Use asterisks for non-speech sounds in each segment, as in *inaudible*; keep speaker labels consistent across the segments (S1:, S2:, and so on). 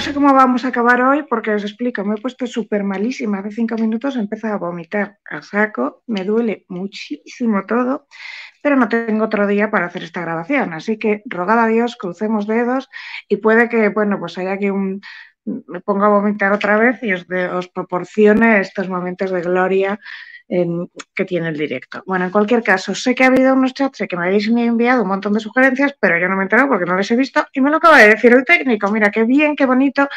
S1: No sé cómo vamos a acabar hoy porque os explico, me he puesto súper malísima. Hace cinco minutos he empezado a vomitar a saco, me duele muchísimo todo, pero no tengo otro día para hacer esta grabación. Así que rogad a Dios, crucemos dedos y puede que, bueno, pues haya aquí un, me ponga a vomitar otra vez y os, os proporcione estos momentos de gloria que tiene el directo. Bueno, en cualquier caso, sé que ha habido unos chats que me habéis enviado un montón de sugerencias, pero yo no me he enterado porque no les he visto y me lo acaba de decir el técnico. Mira, qué bien, qué bonito.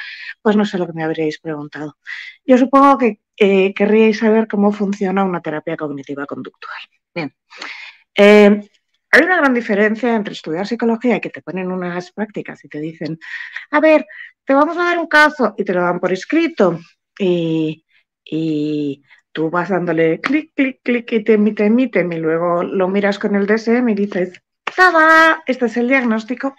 S1: Pues no sé lo que me habríais preguntado. Yo supongo que eh, querríais saber cómo funciona una terapia cognitiva conductual. Bien. Eh, hay una gran diferencia entre estudiar psicología y que te ponen unas prácticas y te dicen, a ver, te vamos a dar un caso y te lo dan por escrito y, y tú vas dándole clic, clic, clic, y te emite, emite, y luego lo miras con el DSM y dices, ¡tada! Este es el diagnóstico.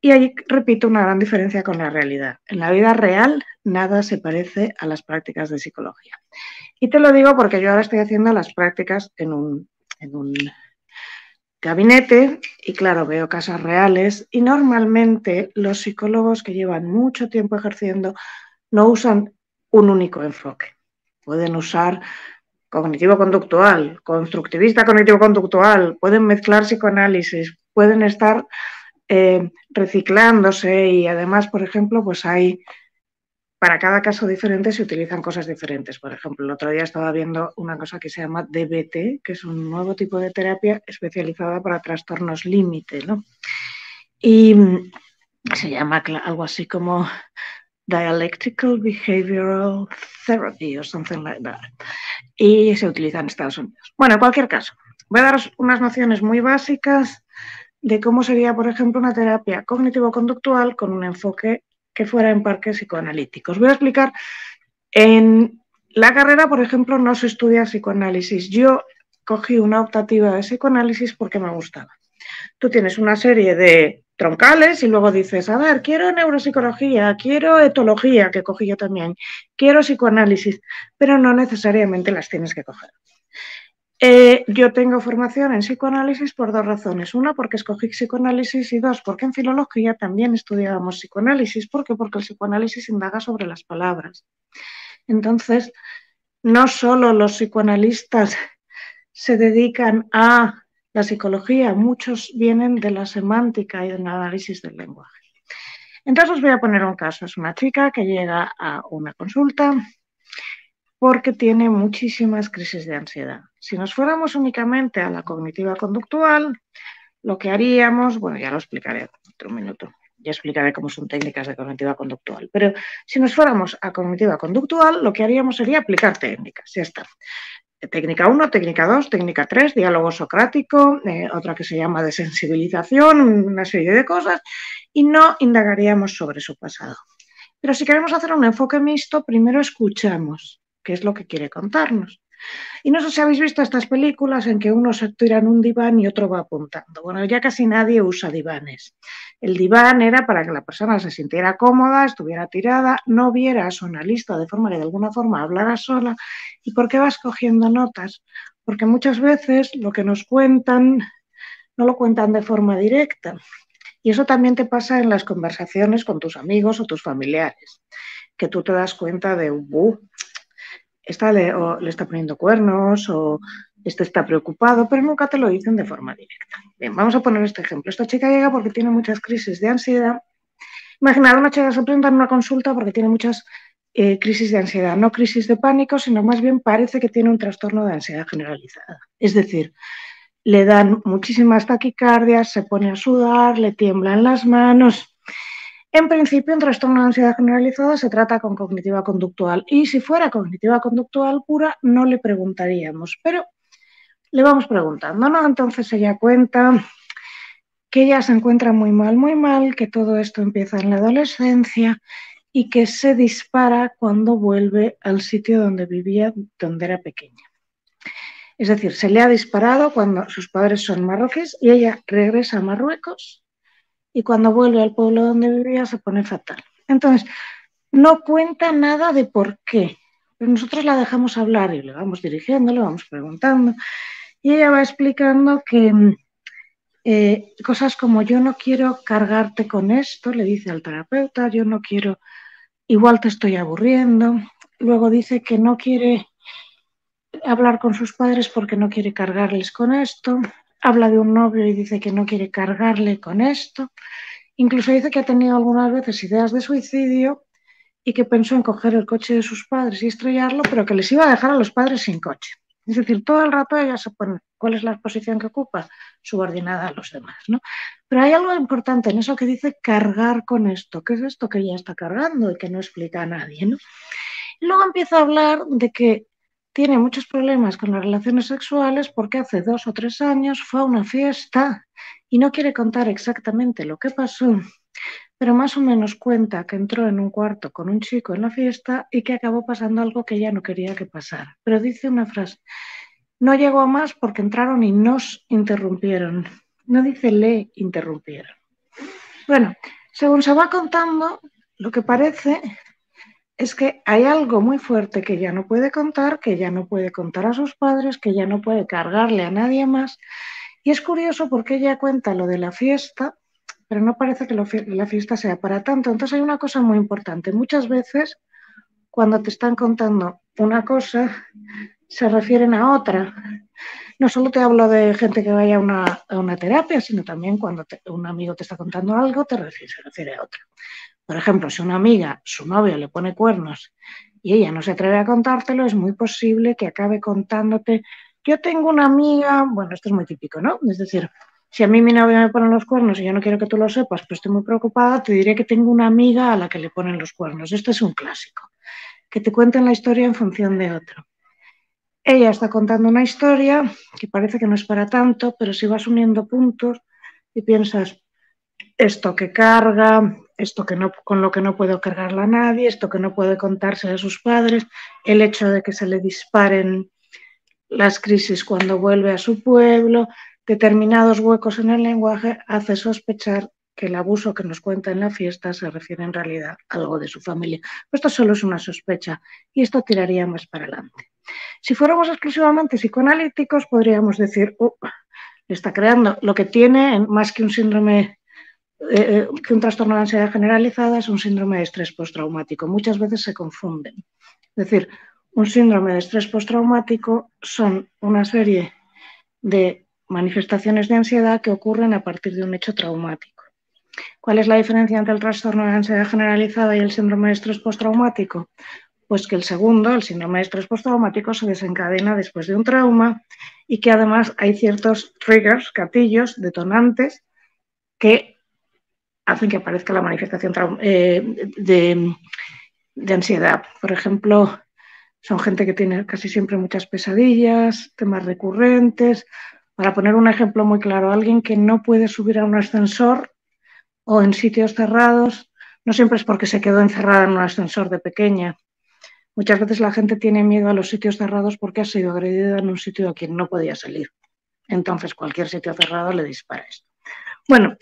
S1: Y ahí repito una gran diferencia con la realidad. En la vida real nada se parece a las prácticas de psicología. Y te lo digo porque yo ahora estoy haciendo las prácticas en un, en un gabinete y claro, veo casos reales y normalmente los psicólogos que llevan mucho tiempo ejerciendo no usan un único enfoque pueden usar cognitivo-conductual, constructivista cognitivo-conductual, pueden mezclar psicoanálisis, pueden estar eh, reciclándose y además, por ejemplo, pues hay, para cada caso diferente se utilizan cosas diferentes. Por ejemplo, el otro día estaba viendo una cosa que se llama DBT, que es un nuevo tipo de terapia especializada para trastornos límite, ¿no? Y se llama algo así como Dialectical Behavioral Therapy o something like that. Y se utiliza en Estados Unidos. Bueno, en cualquier caso, voy a daros unas nociones muy básicas de cómo sería, por ejemplo, una terapia cognitivo-conductual con un enfoque que fuera en parques psicoanalíticos. Voy a explicar, en la carrera, por ejemplo, no se estudia psicoanálisis. Yo cogí una optativa de psicoanálisis porque me gustaba. Tú tienes una serie de troncales y luego dices, a ver, quiero neuropsicología, quiero etología, que cogí yo también, quiero psicoanálisis, pero no necesariamente las tienes que coger. Eh, yo tengo formación en psicoanálisis por dos razones. Una, porque escogí psicoanálisis y dos, porque en filología también estudiábamos psicoanálisis. ¿Por qué? Porque el psicoanálisis indaga sobre las palabras. Entonces, no solo los psicoanalistas se dedican a la psicología, muchos vienen de la semántica y del análisis del lenguaje. Entonces os voy a poner un caso. Es una chica que llega a una consulta porque tiene muchísimas crisis de ansiedad. Si nos fuéramos únicamente a la cognitiva conductual, lo que haríamos, bueno, ya lo explicaré otro minuto, ya explicaré cómo son técnicas de cognitiva conductual, pero si nos fuéramos a cognitiva conductual, lo que haríamos sería aplicar técnicas, ya está técnica 1, técnica 2, técnica 3, diálogo socrático, eh, otra que se llama desensibilización, una serie de cosas, y no indagaríamos sobre su pasado. Pero si queremos hacer un enfoque mixto, primero escuchamos qué es lo que quiere contarnos. Y no sé si habéis visto estas películas en que uno se tira en un diván y otro va apuntando. Bueno, ya casi nadie usa divanes. El diván era para que la persona se sintiera cómoda, estuviera tirada, no viera a su analista de forma que de alguna forma hablara sola. ¿Y por qué vas cogiendo notas? Porque muchas veces lo que nos cuentan no lo cuentan de forma directa. Y eso también te pasa en las conversaciones con tus amigos o tus familiares, que tú te das cuenta de, uh, le, está poniendo cuernos o este está preocupado, pero nunca te lo dicen de forma directa. Bien, vamos a poner este ejemplo. Esta chica llega porque tiene muchas crisis de ansiedad. Imaginad una chica se presenta en una consulta porque tiene muchas eh, crisis de ansiedad, no crisis de pánico, sino más bien parece que tiene un trastorno de ansiedad generalizada. Es decir, le dan muchísimas taquicardias, se pone a sudar, le tiemblan las manos, en principio, un trastorno de ansiedad generalizada se trata con cognitiva conductual y si fuera cognitiva conductual pura no le preguntaríamos, pero le vamos preguntando, ¿no? Entonces ella cuenta que ella se encuentra muy mal, muy mal, que todo esto empieza en la adolescencia y que se dispara cuando vuelve al sitio donde vivía, donde era pequeña. Es decir, se le ha disparado cuando sus padres son marroquíes y ella regresa a Marruecos y cuando vuelve al pueblo donde vivía se pone fatal. Entonces, no cuenta nada de por qué, pero nosotros la dejamos hablar y le vamos dirigiendo, le vamos preguntando y ella va explicando que Eh, cosas como yo no quiero cargarte con esto, le dice al terapeuta, yo no quiero, igual te estoy aburriendo. Luego dice que no quiere hablar con sus padres porque no quiere cargarles con esto. Habla de un novio y dice que no quiere cargarle con esto. Incluso dice que ha tenido algunas veces ideas de suicidio y que pensó en coger el coche de sus padres y estrellarlo, pero que les iba a dejar a los padres sin coche. Es decir, todo el rato ella se pone cuál es la posición que ocupa, subordinada a los demás. ¿no? Pero hay algo importante en eso que dice cargar con esto. ¿Qué es esto que ella está cargando y que no explica a nadie? ¿no? Luego empieza a hablar de que tiene muchos problemas con las relaciones sexuales porque hace dos o tres años fue a una fiesta y no quiere contar exactamente lo que pasó, pero más o menos cuenta que entró en un cuarto con un chico en la fiesta y que acabó pasando algo que ella no quería que pasara. Pero dice una frase, no llegó a más porque entraron y nos interrumpieron. No dice le interrumpieron. Bueno, según se va contando, lo que parece es que hay algo muy fuerte que ya no puede contar, que ya no puede contar a sus padres, que ya no puede cargarle a nadie más. Y es curioso porque ella cuenta lo de la fiesta pero no parece que la fiesta sea para tanto. Entonces hay una cosa muy importante. Muchas veces cuando te están contando una cosa, se refieren a otra. No solo te hablo de gente que vaya a una, terapia, sino también cuando un amigo te está contando algo, te refiere, se refiere a otra. Por ejemplo, si una amiga, su novio le pone cuernos y ella no se atreve a contártelo, es muy posible que acabe contándote, yo tengo una amiga, bueno, esto es muy típico, ¿no? Es decir, si a mí mi novia me pone los cuernos y yo no quiero que tú lo sepas, pues estoy muy preocupada, te diré que tengo una amiga a la que le ponen los cuernos. Esto es un clásico, que te cuenten la historia en función de otro. Ella está contando una historia que parece que no es para tanto, pero si vas uniendo puntos y piensas, esto que carga, esto que no, con lo que no puedo cargarla a nadie, esto que no puede contarse a sus padres, el hecho de que se le disparen las crisis cuando vuelve a su pueblo, determinados huecos en el lenguaje hace sospechar que el abuso que nos cuenta en la fiesta se refiere en realidad a algo de su familia. esto solo es una sospecha y esto tiraría más para adelante. Si fuéramos exclusivamente psicoanalíticos, podríamos decir, oh, está creando lo que tiene, más que un síndrome, eh, que un trastorno de ansiedad generalizada, es un síndrome de estrés postraumático. Muchas veces se confunden. Es decir, un síndrome de estrés postraumático son una serie de manifestaciones de ansiedad que ocurren a partir de un hecho traumático. ¿Cuál es la diferencia entre el trastorno de ansiedad generalizada y el síndrome de estrés postraumático? Pues que el segundo, el síndrome de estrés postraumático, se desencadena después de un trauma y que además hay ciertos triggers, gatillos, detonantes, que hacen que aparezca la manifestación eh, de, de ansiedad. Por ejemplo, son gente que tiene casi siempre muchas pesadillas, temas recurrentes, para poner un ejemplo muy claro, alguien que no puede subir a un ascensor o en sitios cerrados, no siempre es porque se quedó encerrada en un ascensor de pequeña. Muchas veces la gente tiene miedo a los sitios cerrados porque ha sido agredida en un sitio a quien no podía salir. Entonces cualquier sitio cerrado le dispara esto. Bueno,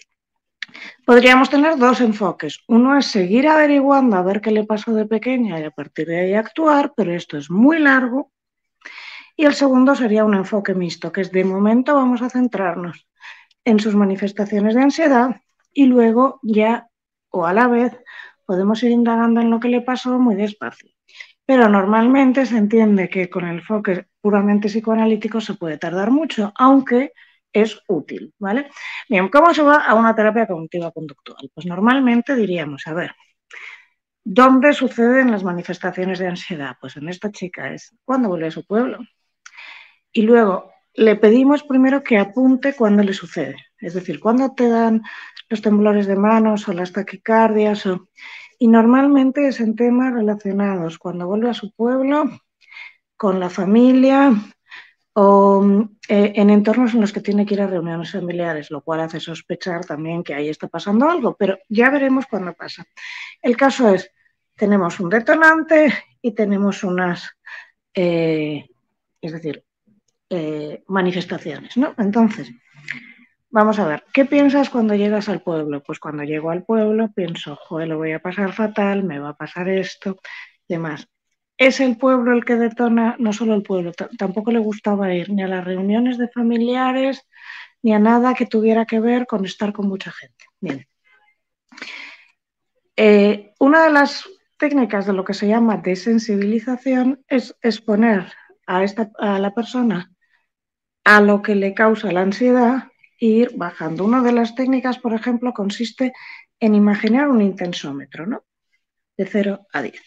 S1: podríamos tener dos enfoques. Uno es seguir averiguando a ver qué le pasó de pequeña y a partir de ahí actuar, pero esto es muy largo y el segundo sería un enfoque mixto, que es de momento vamos a centrarnos en sus manifestaciones de ansiedad y luego ya o a la vez podemos ir indagando en lo que le pasó muy despacio. Pero normalmente se entiende que con el enfoque puramente psicoanalítico se puede tardar mucho, aunque es útil, ¿vale? Bien, ¿cómo se va a una terapia cognitiva conductual? Pues normalmente diríamos, a ver, ¿dónde suceden las manifestaciones de ansiedad? Pues en esta chica es cuando vuelve a su pueblo, y luego le pedimos primero que apunte cuando le sucede, es decir, cuando te dan los temblores de manos o las taquicardias. Y normalmente es en temas relacionados cuando vuelve a su pueblo, con la familia o eh, en entornos en los que tiene que ir a reuniones familiares, lo cual hace sospechar también que ahí está pasando algo, pero ya veremos cuándo pasa. El caso es, tenemos un detonante y tenemos unas, eh, es decir, eh, manifestaciones, ¿no? Entonces, vamos a ver, ¿qué piensas cuando llegas al pueblo? Pues cuando llego al pueblo pienso, joder, lo voy a pasar fatal, me va a pasar esto, demás. Es el pueblo el que detona, no solo el pueblo, tampoco le gustaba ir ni a las reuniones de familiares, ni a nada que tuviera que ver con estar con mucha gente. Bien. Eh, una de las técnicas de lo que se llama desensibilización es exponer a, esta, a la persona a lo que le causa la ansiedad e ir bajando. Una de las técnicas, por ejemplo, consiste en imaginar un intensómetro, ¿no? De 0 a 10.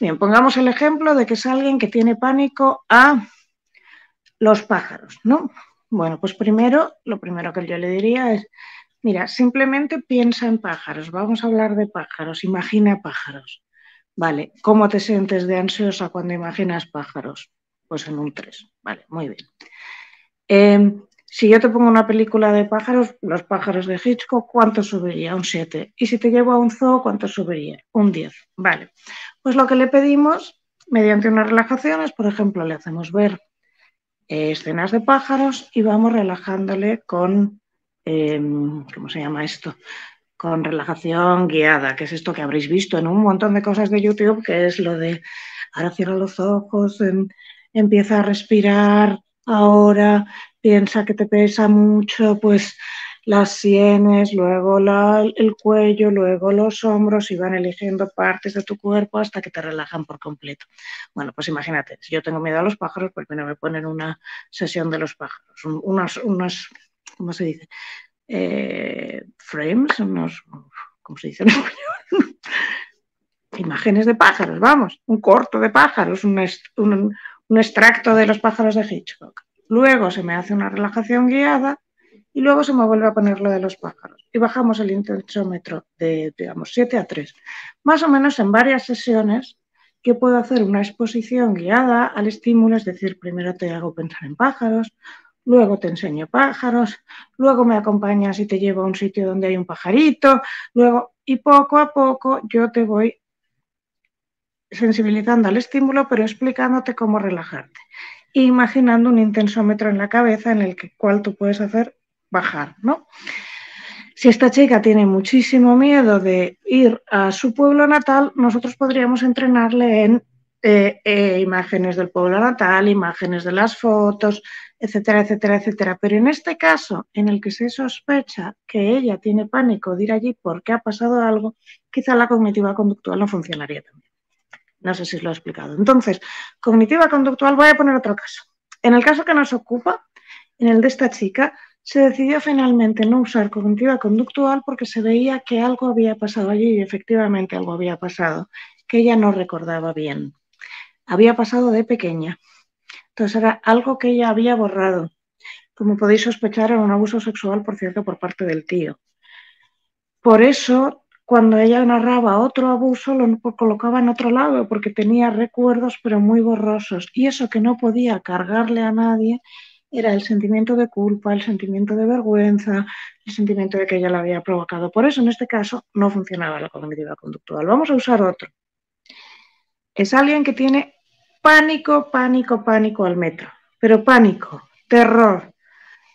S1: Bien, pongamos el ejemplo de que es alguien que tiene pánico a los pájaros, ¿no? Bueno, pues primero, lo primero que yo le diría es, mira, simplemente piensa en pájaros, vamos a hablar de pájaros, imagina pájaros. Vale, ¿cómo te sientes de ansiosa cuando imaginas pájaros? Pues en un 3, vale, muy bien. Em, si yo te pongo una película de pájaros, los pájaros de Hitchcock, ¿cuánto subiría? Un 7. Y si te llevo a un zoo, ¿cuánto subiría? Un 10. Vale. Pues lo que le pedimos, mediante unas relajaciones, por ejemplo, le hacemos ver eh, escenas de pájaros y vamos relajándole con, em, ¿cómo se llama esto? Con relajación guiada, que es esto que habréis visto en un montón de cosas de YouTube, que es lo de ahora cierra los ojos, empieza a respirar, ahora piensa que te pesa mucho, pues las sienes, luego el cuello, luego los hombros y van eligiendo partes de tu cuerpo hasta que te relajan por completo. Bueno, pues imagínate, si yo tengo miedo a los pájaros, pues me ponen una sesión de los pájaros, unas, unas ¿cómo se dice? Eh, frames, unos, ¿cómo se dice en español? *laughs* Imágenes de pájaros, vamos, un corto de pájaros, un, un extracto de los pájaros de Hitchcock. Luego se me hace una relajación guiada y luego se me vuelve a poner lo de los pájaros. Y bajamos el intensómetro de, digamos, 7 a 3. Más o menos en varias sesiones que puedo hacer una exposición guiada al estímulo, es decir, primero te hago pensar en pájaros, luego te enseño pájaros, luego me acompañas y te llevo a un sitio donde hay un pajarito, luego, y poco a poco yo te voy sensibilizando al estímulo, pero explicándote cómo relajarte imaginando un intensómetro en la cabeza en el cual tú puedes hacer bajar, ¿no? Si esta chica tiene muchísimo miedo de ir a su pueblo natal, nosotros podríamos entrenarle en eh, eh, imágenes del pueblo natal, imágenes de las fotos, etcétera, etcétera, etcétera. Pero en este caso, en el que se sospecha que ella tiene pánico de ir allí porque ha pasado algo, quizá la cognitiva conductual no funcionaría también. No sé si lo he explicado. Entonces, cognitiva conductual, voy a poner otro caso. En el caso que nos ocupa, en el de esta chica, se decidió finalmente no usar cognitiva conductual porque se veía que algo había pasado allí y efectivamente algo había pasado, que ella no recordaba bien. Había pasado de pequeña. Entonces era algo que ella había borrado. Como podéis sospechar, era un abuso sexual, por cierto, por parte del tío. Por eso cuando ella narraba otro abuso lo colocaba en otro lado porque tenía recuerdos pero muy borrosos y eso que no podía cargarle a nadie era el sentimiento de culpa, el sentimiento de vergüenza, el sentimiento de que ella la había provocado. Por eso en este caso no funcionaba la cognitiva conductual. Vamos a usar otro. Es alguien que tiene pánico, pánico, pánico al metro, pero pánico, terror.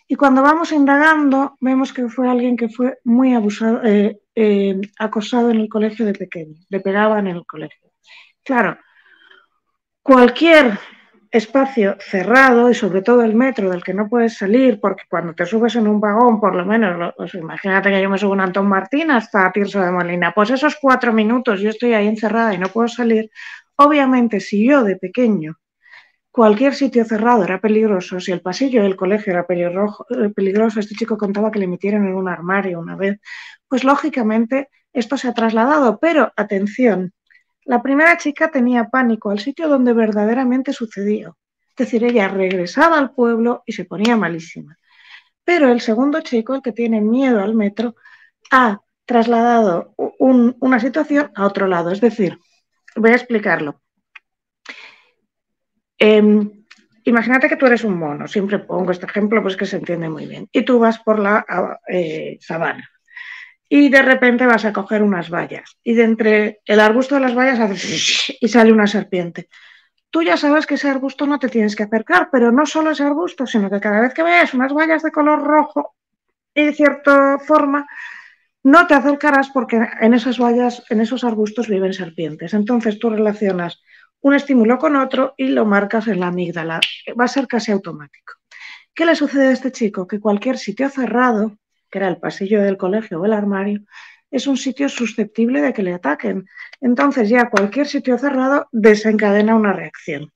S1: Y cuando vamos indagando, vemos que fue alguien que fue muy abusado, eh, eh, acosado en el colegio de pequeño, le pegaban en el colegio. Claro, cualquier espacio cerrado y sobre todo el metro del que no puedes salir, porque cuando te subes en un vagón, por lo menos, pues imagínate que yo me subo en Antón Martín hasta Tirso de Molina, pues esos cuatro minutos yo estoy ahí encerrada y no puedo salir, obviamente si yo de pequeño cualquier sitio cerrado era peligroso, si el pasillo del colegio era eh, peligroso, este chico contaba que le metieron en un armario una vez, pues lógicamente esto se ha trasladado. Pero atención, la primera chica tenía pánico al sitio donde verdaderamente sucedió. Es decir, ella regresaba al pueblo y se ponía malísima. Pero el segundo chico, el que tiene miedo al metro, ha trasladado una situación a otro lado. Es decir, voy a explicarlo. Em, imagínate que tú eres un mono, siempre pongo este ejemplo, pues que se entiende muy bien, y tú vas por la eh, sabana y de repente vas a coger unas vallas y de entre el arbusto de las vallas haces *laughs* y sale una serpiente. Tú ya sabes que ese arbusto no te tienes que acercar, pero no solo ese arbusto, sino que cada vez que veas unas vallas de color rojo y de cierta forma, no te acercarás porque en esas vallas, en esos arbustos viven serpientes. Entonces tú relacionas un estímulo con otro y lo marcas en la amígdala. Va a ser casi automático. ¿Qué le sucede a este chico? Que cualquier sitio cerrado, que era el pasillo del colegio o el armario, es un sitio susceptible de que le ataquen. Entonces ya cualquier sitio cerrado desencadena una reacción.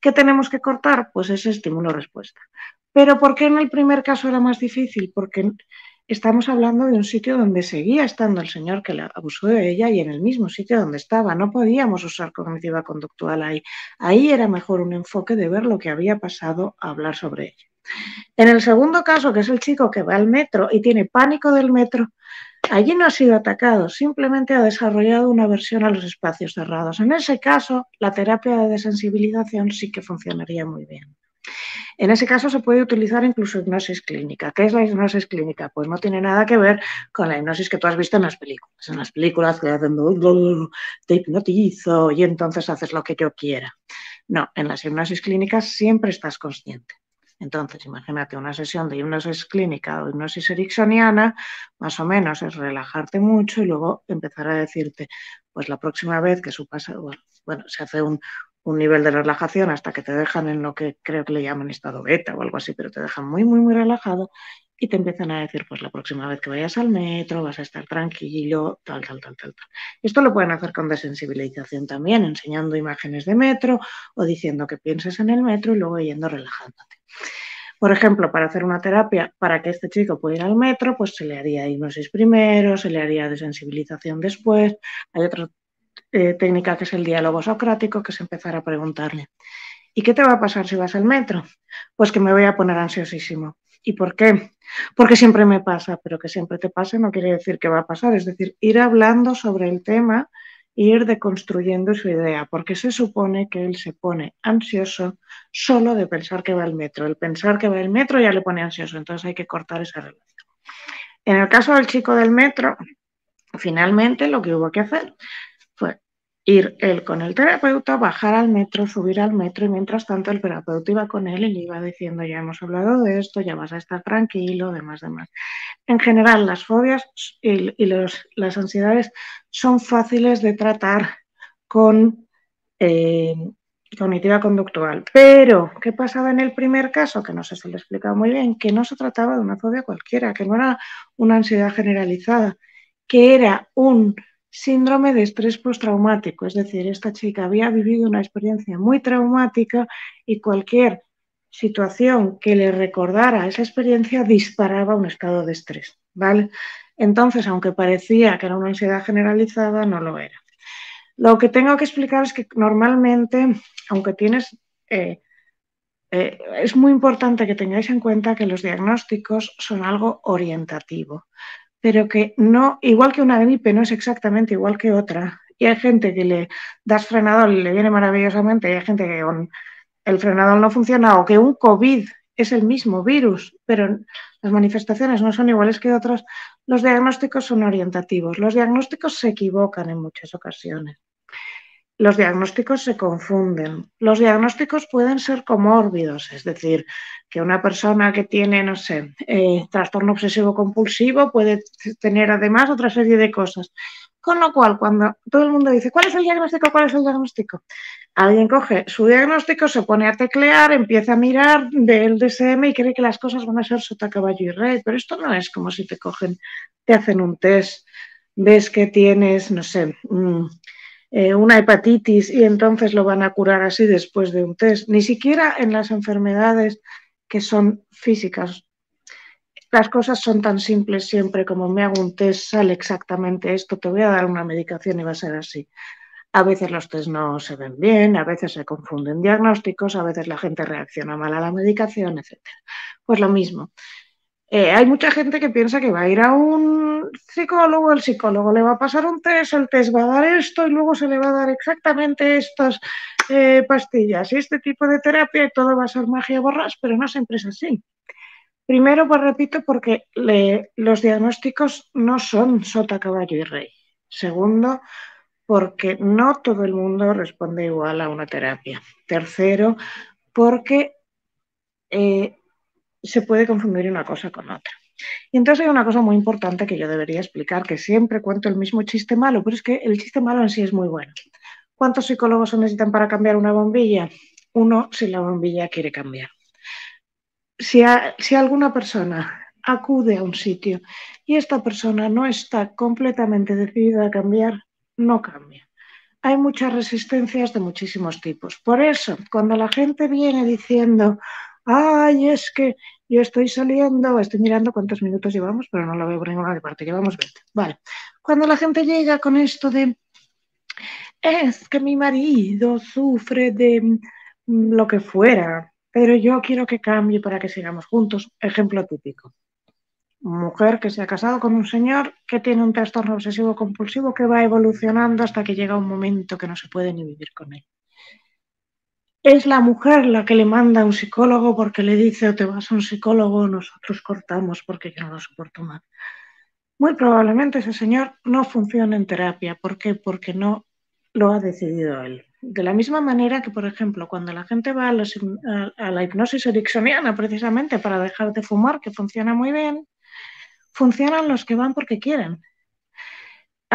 S1: ¿Qué tenemos que cortar? Pues ese estímulo-respuesta. Pero ¿por qué en el primer caso era más difícil? Porque estamos hablando de un sitio donde seguía estando el señor que la abusó de ella y en el mismo sitio donde estaba. No podíamos usar cognitiva conductual ahí. Ahí era mejor un enfoque de ver lo que había pasado a hablar sobre ella. En el segundo caso, que es el chico que va al metro y tiene pánico del metro, allí no ha sido atacado, simplemente ha desarrollado una aversión a los espacios cerrados. En ese caso, la terapia de desensibilización sí que funcionaría muy bien. En ese caso se puede utilizar incluso hipnosis clínica. ¿Qué es la hipnosis clínica? Pues no tiene nada que ver con la hipnosis que tú has visto en las películas. En las películas que hacen te hipnotizo y entonces haces lo que yo quiera. No, en las hipnosis clínicas siempre estás consciente. Entonces, imagínate una sesión de hipnosis clínica o hipnosis ericksoniana, más o menos es relajarte mucho y luego empezar a decirte, pues la próxima vez que su pasa, bueno, se hace un, un nivel de relajación hasta que te dejan en lo que creo que le llaman estado beta o algo así, pero te dejan muy, muy, muy relajado y te empiezan a decir, pues la próxima vez que vayas al metro vas a estar tranquilo, tal, tal, tal, tal, tal. Esto lo pueden hacer con desensibilización también, enseñando imágenes de metro o diciendo que pienses en el metro y luego yendo relajándote. Por ejemplo, para hacer una terapia para que este chico pueda ir al metro, pues se le haría hipnosis primero, se le haría desensibilización después. Hay otro eh, técnica que es el diálogo socrático, que es empezar a preguntarle, ¿y qué te va a pasar si vas al metro? Pues que me voy a poner ansiosísimo. ¿Y por qué? Porque siempre me pasa, pero que siempre te pase no quiere decir que va a pasar, es decir, ir hablando sobre el tema ir deconstruyendo su idea, porque se supone que él se pone ansioso solo de pensar que va al metro. El pensar que va al metro ya le pone ansioso, entonces hay que cortar esa relación. En el caso del chico del metro, finalmente lo que hubo que hacer fue ir él con el terapeuta, bajar al metro, subir al metro y mientras tanto el terapeuta iba con él y le iba diciendo ya hemos hablado de esto, ya vas a estar tranquilo, demás, demás. En general las fobias y, las ansiedades son fáciles de tratar con eh, cognitiva conductual. Pero, ¿qué pasaba en el primer caso? Que no sé si lo he explicado muy bien, que no se trataba de una fobia cualquiera, que no era una ansiedad generalizada, que era un síndrome de estrés postraumático, es decir, esta chica había vivido una experiencia muy traumática y cualquier situación que le recordara esa experiencia disparaba un estado de estrés, ¿vale? Entonces, aunque parecía que era una ansiedad generalizada, no lo era. Lo que tengo que explicar es que normalmente, aunque tienes... Eh, eh, es muy importante que tengáis en cuenta que los diagnósticos son algo orientativo pero que no, igual que una gripe, no es exactamente igual que otra. Y hay gente que le das frenador y le viene maravillosamente, y hay gente que con el frenador no funciona, o que un COVID es el mismo virus, pero las manifestaciones no son iguales que otras. Los diagnósticos son orientativos. Los diagnósticos se equivocan en muchas ocasiones. Los diagnósticos se confunden. Los diagnósticos pueden ser comórbidos, es decir, que una persona que tiene, no sé, eh, trastorno obsesivo compulsivo puede tener además otra serie de cosas. Con lo cual, cuando todo el mundo dice, ¿cuál es el diagnóstico? ¿Cuál es el diagnóstico? Alguien coge su diagnóstico, se pone a teclear, empieza a mirar del DSM y cree que las cosas van a ser sota, caballo y rey. Pero esto no es como si te cogen, te hacen un test, ves que tienes, no sé, mm, eh, una hepatitis y entonces lo van a curar así después de un test. Ni siquiera en las enfermedades que son físicas. Las cosas son tan simples siempre como me hago un test, sale exactamente esto, te voy a dar una medicación y va a ser así. A veces los test no se ven bien, a veces se confunden diagnósticos, a veces la gente reacciona mal a la medicación, etc. Pues lo mismo. Eh, hay mucha gente que piensa que va a ir a un psicólogo, el psicólogo le va a pasar un test, el test va a dar esto y luego se le va a dar exactamente estas eh, pastillas y este tipo de terapia y todo va a ser magia borras, pero no siempre es así. Primero, pues repito, porque los diagnósticos no son sota, caballo y rey. Segundo, porque no todo el mundo responde igual a una terapia. Tercero, porque eh, se puede confundir una cosa con otra. Y entonces hay una cosa muy importante que yo debería explicar, que siempre cuento el mismo chiste malo, pero es que el chiste malo en sí es muy bueno. ¿Cuántos psicólogos se necesitan para cambiar una bombilla? Uno si la bombilla quiere cambiar. si, si alguna persona acude a un sitio y esta persona no está completamente decidida a cambiar, no cambia. Hay muchas resistencias de muchísimos tipos. Por eso, cuando la gente viene diciendo, ay, es que yo estoy saliendo, estoy mirando cuántos minutos llevamos, pero no lo veo por ninguna parte, llevamos 20. Vale. Cuando la gente llega con esto de, es que mi marido sufre de mm, lo que fuera, pero yo quiero que cambie para que sigamos juntos, ejemplo típico mujer que se ha casado con un señor que tiene un trastorno obsesivo compulsivo que va evolucionando hasta que llega un momento que no se puede ni vivir con él. Es la mujer la que le manda a un psicólogo porque le dice o te vas a un psicólogo, nosotros cortamos porque yo no lo soporto más. Muy probablemente ese señor no funcione en terapia. ¿Por qué? Porque no lo ha decidido él. De la misma manera que, por ejemplo, cuando la gente va a, a la hipnosis ericksoniana precisamente para dejar de fumar, que funciona muy bien, funcionan los que van porque quieren.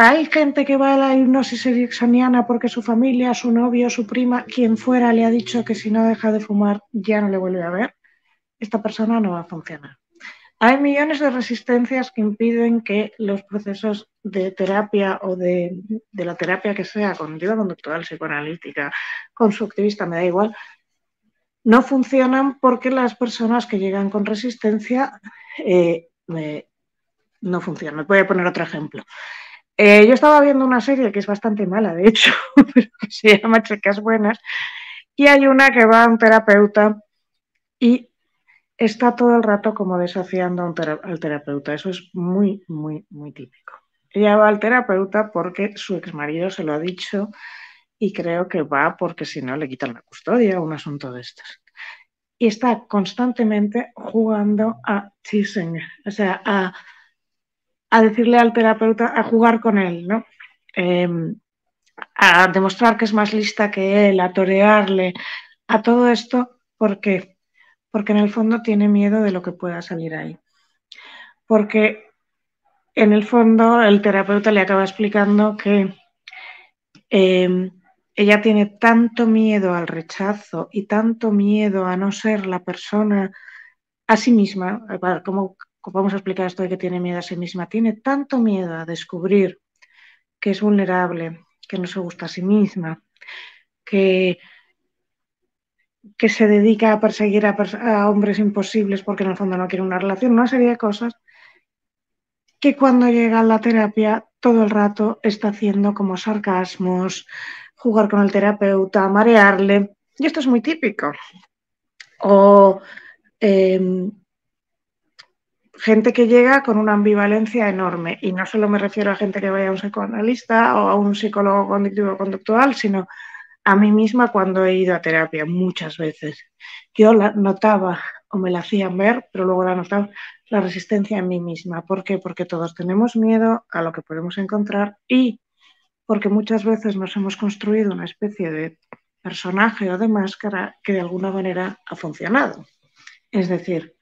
S1: Hay gente que va a la hipnosis ericksoniana porque su familia, su novio, su prima, quien fuera, le ha dicho que si no deja de fumar ya no le vuelve a ver. Esta persona no va a funcionar. Hay millones de resistencias que impiden que los procesos de terapia o de, la terapia que sea, cognitiva, conductual, psicoanalítica, constructivista, me da igual, no funcionan porque las personas que llegan con resistencia eh, no funciona. Voy a poner otro ejemplo. Eh, yo estaba viendo una serie que es bastante mala, de hecho, *laughs* pero se llama Checas Buenas, y hay una que va a un terapeuta y está todo el rato como desafiando al terapeuta. Eso es muy, muy, muy típico. Ella va al terapeuta porque su exmarido se lo ha dicho y creo que va porque si no le quitan la custodia o un asunto de estos. Y está constantemente jugando a teasing, o sea, a a decirle al terapeuta, a jugar con él, ¿no? Em, a demostrar que es más lista que él, a torearle, a todo esto, ¿por qué? Porque en el fondo tiene miedo de lo que pueda salir ahí. Porque en el fondo el terapeuta le acaba explicando que em, ella tiene tanto miedo al rechazo y tanto miedo a no ser la persona a sí misma, como vamos a explicar esto de que tiene miedo a sí misma, tiene tanto miedo a descubrir que es vulnerable, que no se gusta a sí misma, que, que se dedica a perseguir a, hombres imposibles porque en el fondo no quiere una relación, una serie de cosas que cuando llega a la terapia todo el rato está haciendo como sarcasmos, jugar con el terapeuta, marearle, y esto es muy típico. O em, gente que llega con una ambivalencia enorme. Y no solo me refiero a gente que vaya a un psicoanalista o a un psicólogo cognitivo-conductual, sino a mí misma cuando he ido a terapia muchas veces. Yo la notaba o me la hacían ver, pero luego la notaba la resistencia en mí misma. ¿Por qué? Porque todos tenemos miedo a lo que podemos encontrar y porque muchas veces nos hemos construido una especie de personaje o de máscara que de alguna manera ha funcionado. Es decir,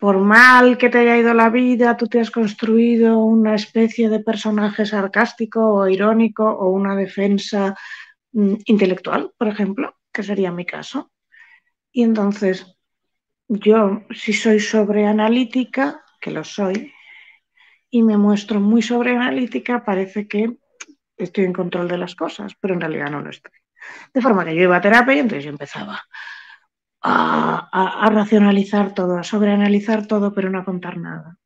S1: por mal que te haya ido la vida, tú te has construido una especie de personaje sarcástico o irónico o una defensa mm, intelectual, por ejemplo, que sería mi caso. Y entonces, yo, si soy sobreanalítica, que lo soy, y me muestro muy sobreanalítica, parece que estoy en control de las cosas, pero en realidad no lo estoy. De forma que yo iba a terapia y entonces yo empezaba a, racionalizar todo, a sobreanalizar todo, pero no a contar nada.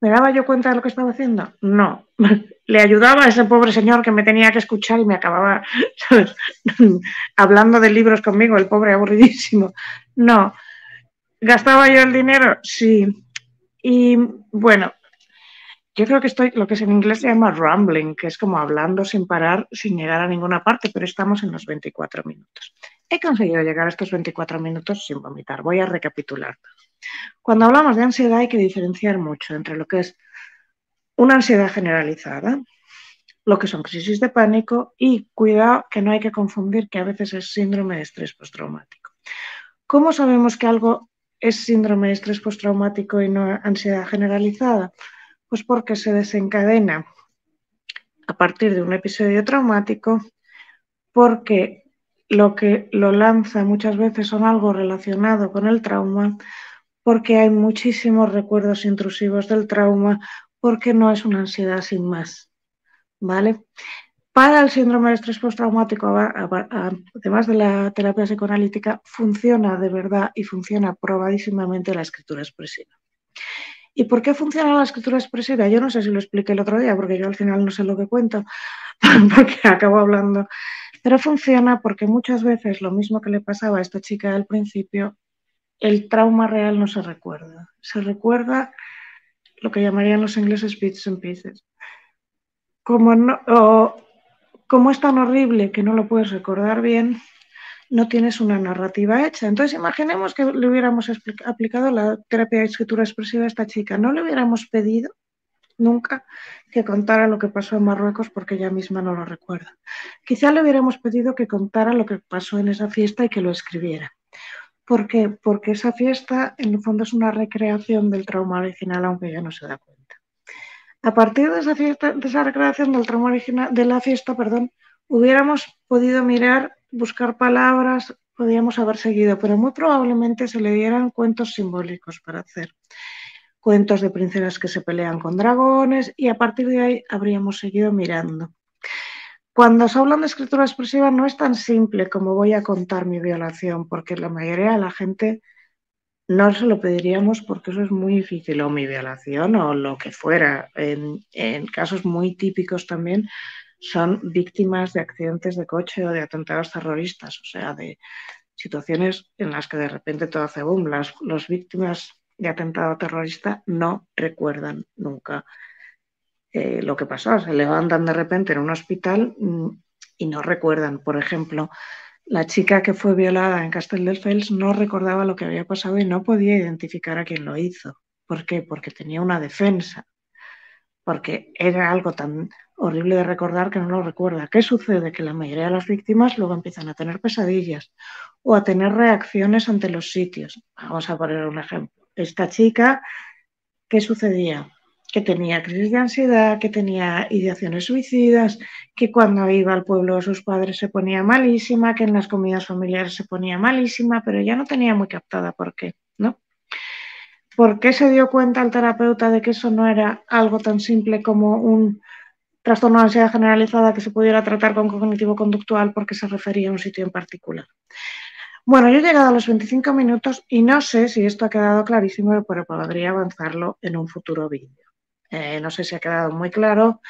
S1: ¿Me daba yo cuenta de lo que estaba haciendo? No. *laughs* Le ayudaba a ese pobre señor que me tenía que escuchar y me acababa *laughs* *laughs* hablando de libros conmigo, el pobre aburridísimo. No. ¿Gastaba yo el dinero? Sí. Y bueno, yo creo que estoy, lo que en inglés se llama rambling, que es como hablando sin parar, sin llegar a ninguna parte, pero estamos en los 24 minutos. He conseguido llegar a estos 24 minutos sin vomitar. Voy a recapitular. Cuando hablamos de ansiedad hay que diferenciar mucho entre lo que es una ansiedad generalizada, lo que son crisis de pánico y cuidado que no hay que confundir que a veces es síndrome de estrés postraumático. ¿Cómo sabemos que algo es síndrome de estrés postraumático y no ansiedad generalizada? Pues porque se desencadena a partir de un episodio traumático, porque lo que lo lanza muchas veces son algo relacionado con el trauma, porque hay muchísimos recuerdos intrusivos del trauma, porque no es una ansiedad sin más. ¿Vale? Para el síndrome de estrés postraumático, además de la terapia psicoanalítica, funciona de verdad y funciona probadísimamente la escritura expresiva. ¿Y por qué funciona la escritura expresiva? Yo no sé si lo expliqué el otro día, porque yo al final no sé lo que cuento, *laughs* porque acabo hablando. Pero funciona porque muchas veces lo mismo que le pasaba a esta chica al principio, el trauma real no se recuerda. Se recuerda lo que llamarían los ingleses bits and pieces. Como, no, como es tan horrible que no lo puedes recordar bien, no tienes una narrativa hecha. Entonces, imaginemos que le hubiéramos aplicado la terapia de escritura expresiva a esta chica. No le hubiéramos pedido nunca que contara lo que pasó en Marruecos porque ella misma no lo recuerda. Quizá le hubiéramos pedido que contara lo que pasó en esa fiesta y que lo escribiera. ¿Por qué? Porque esa fiesta en el fondo es una recreación del trauma original, aunque ella no se da cuenta. A partir de esa, fiesta, de esa recreación del trauma original, de la fiesta, perdón, hubiéramos podido mirar, buscar palabras, podíamos haber seguido, pero muy probablemente se le dieran cuentos simbólicos para hacer cuentos de princesas que se pelean con dragones y a partir de ahí habríamos seguido mirando. Cuando se habla de escritura expresiva no es tan simple como voy a contar mi violación, porque la mayoría de la gente no se lo pediríamos porque eso es muy difícil, o mi violación o lo que fuera. En, en casos muy típicos también son víctimas de accidentes de coche o de atentados terroristas, o sea, de situaciones en las que de repente todo hace boom. Las, las víctimas de atentado terrorista no recuerdan nunca eh, lo que pasó. Se levantan de repente en un hospital mm, y no recuerdan. Por ejemplo, la chica que fue violada en Castelldefels no recordaba lo que había pasado y no podía identificar a quién lo hizo. ¿Por qué? Porque tenía una defensa. Porque era algo tan horrible de recordar que no lo recuerda. ¿Qué sucede? Que la mayoría de las víctimas luego empiezan a tener pesadillas o a tener reacciones ante los sitios. Vamos a poner un ejemplo esta chica, ¿qué sucedía? Que tenía crisis de ansiedad, que tenía ideaciones suicidas, que cuando iba al pueblo de sus padres se ponía malísima, que en las comidas familiares se ponía malísima, pero ya no tenía muy captada por qué, ¿no? ¿Por qué se dio cuenta el terapeuta de que eso no era algo tan simple como un trastorno de ansiedad generalizada que se pudiera tratar con cognitivo conductual porque se refería a un sitio en particular? Bueno, yo he llegado a los 25 minutos y no sé si esto ha quedado clarísimo, pero podría avanzarlo en un futuro vídeo. Eh, no sé si ha quedado muy claro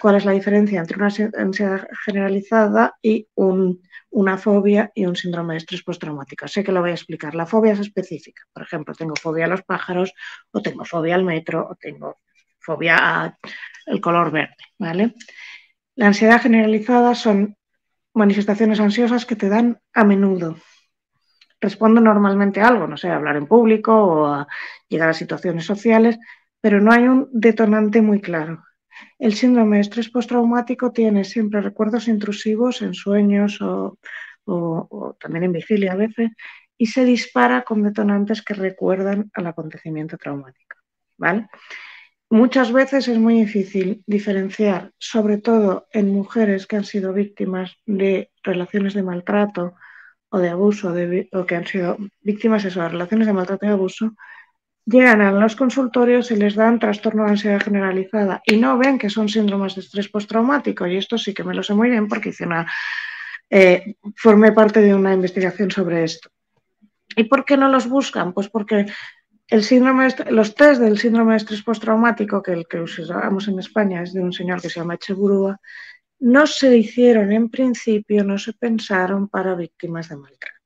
S1: cuál es la diferencia entre una ansiedad generalizada y una fobia y un síndrome de estrés postraumático. Sé que lo voy a explicar. La fobia es específica. Por ejemplo, tengo fobia a los pájaros, o tengo fobia al metro, o tengo fobia al color verde. ¿vale? La ansiedad generalizada son manifestaciones ansiosas que te dan a menudo, respondo normalmente a algo, no sé, a hablar en público o a llegar a situaciones sociales, pero no hay un detonante muy claro. El síndrome de estrés postraumático tiene siempre recuerdos intrusivos en sueños o, o también en vigilia a veces y se dispara con detonantes que recuerdan al acontecimiento traumático. ¿vale? Muchas veces es muy difícil diferenciar, sobre todo en mujeres que han sido víctimas de relaciones de maltrato, o de abuso o que han sido víctimas de relaciones de maltrato y abuso, llegan a los consultorios y les dan trastorno de ansiedad generalizada y no ven que son síndromes de estrés postraumático. Y esto sí que me lo sé muy bien porque hice una, eh, formé parte de una investigación sobre esto. ¿Y por qué no los buscan? Pues porque el síndrome, los test del síndrome de estrés postraumático, que el que usamos en España es de un señor que se llama Echeburúa, no se hicieron en principio, no se pensaron para víctimas de maltrato.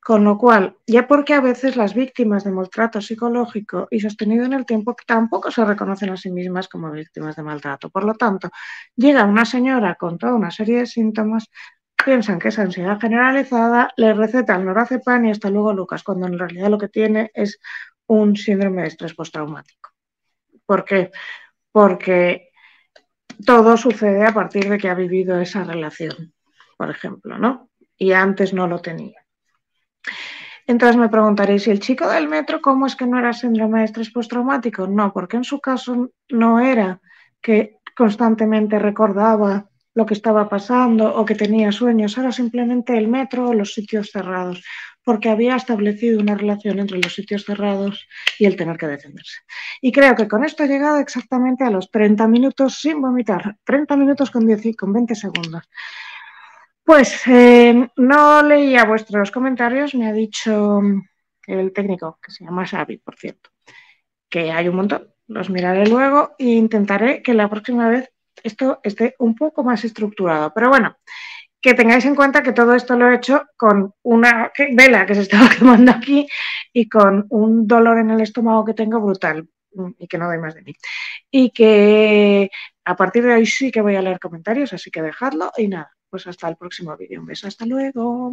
S1: Con lo cual, ya porque a veces las víctimas de maltrato psicológico y sostenido en el tiempo tampoco se reconocen a sí mismas como víctimas de maltrato. Por lo tanto, llega una señora con toda una serie de síntomas, piensan que es ansiedad generalizada, le recetan lorazepam y hasta luego Lucas, cuando en realidad lo que tiene es un síndrome de estrés postraumático. ¿Por qué? Porque todo sucede a partir de que ha vivido esa relación, por ejemplo, ¿no? Y antes no lo tenía. Entonces me preguntaréis, ¿y el chico del metro cómo es que no era síndrome de estrés postraumático? No, porque en su caso no era que constantemente recordaba lo que estaba pasando o que tenía sueños, era simplemente el metro o los sitios cerrados, porque había establecido una relación entre los sitios cerrados y el tener que defenderse. Y creo que con esto he llegado exactamente a los 30 minutos sin vomitar, 30 minutos con, 10, con 20 segundos. Pues eh, no leía vuestros comentarios, me ha dicho el técnico, que se llama Xavi, por cierto, que hay un montón, los miraré luego e intentaré que la próxima vez esto esté un poco más estructurado. Pero bueno, que tengáis en cuenta que todo esto lo he hecho con una vela que se estaba *laughs* quemando aquí y con un dolor en el estómago que tengo brutal mm, y que no doy más de mí. Y que a partir de hoy sí que voy a leer comentarios, así que dejadlo y nada, pues hasta el próximo vídeo. Un beso, hasta luego.